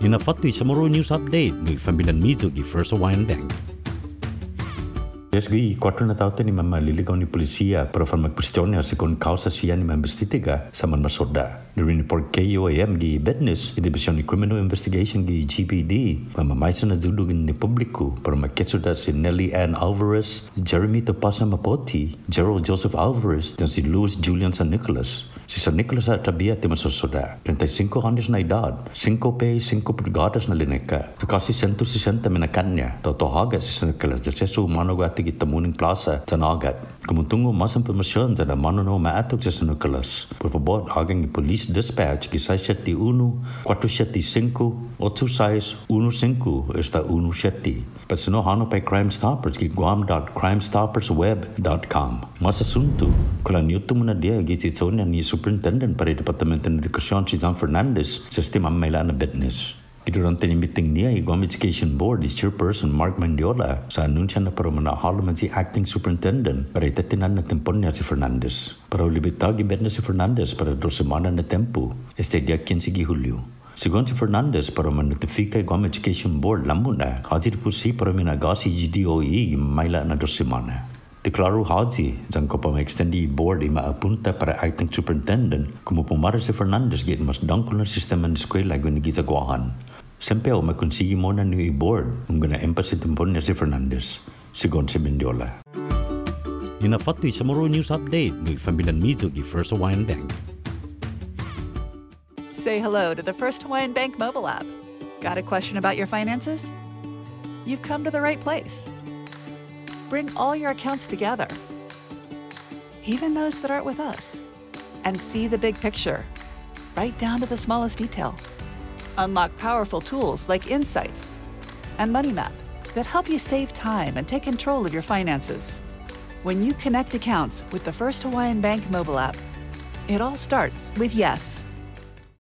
Inafatui sa Moro News Update ng Fambilan Mizo gi First Hawaiian Bank. Yes, gui quattro na tao ni mama liligaw ni polisia para fan magkwestiyoner sa kung kausa siya ni mambestitiga sa man masoda. Ni report KOAM gi Bednes, i Division ni Criminal Investigation gi GPD, mamamaysa na zulugin ni publiko para magketsuda si Nelly Ann Alvarez, Jeremy Topasa Mapoti, Gerald Joseph Alvarez, dan si Louis Julian San Nicolas. Si San Nicolas at Tabia ti masosoda, 35 anos na edad, 5 pe 5 pulgadas na lineka, to kasi 160 minakan niya, totohaga si San Nicolas da sesu umano gati kita muning plaza sa nagat. Kumutungo mas impormasyon sa mano no maatok si San Nicolas, por favor agang ni police dispatch ki 671 475 8615 esta 17. Pasino hano pa Crime Stoppers ki guam.crimestoppersweb.com. Mas asunto, kula niyuto mo na dia gitsitsonya ni Superintendent para Departamento de John Fernandez sa sistema maila na business. Durante ni meeting niya, Guam Education Board is chairperson Mark Mendiola sa anunsya na para manahalo man si acting superintendent para itatinan na tempon niya si Fernandez. Para ulibitag ibet na si Fernandez para do semana na tempo, este dia 15 de si Fernandez para manotifika Guam Education Board lamo na, hadir po si para minagasi GDOE maila na do semana. Deklaro Haji, dyan ko pa ma-extendi board ima apunta para acting superintendent como pumara si Fernandez git mas dangkol na sistema ng eskwela gawin ni Gizagwahan. Siyempre ako makonsigi mo na ni board kung gana emphasis timpon niya si Fernandez, sigon si Mendiola. Inafatui sa Moro News Update ng Fambilan Mizo gi First Hawaiian Bank. Say hello to the First Hawaiian Bank mobile app. Got a question about your finances? You've come to the right place. Bring all your accounts together, even those that aren't with us, and see the big picture, right down to the smallest detail. Unlock powerful tools like Insights and Money Map that help you save time and take control of your finances. When you connect accounts with the First Hawaiian Bank mobile app, it all starts with yes.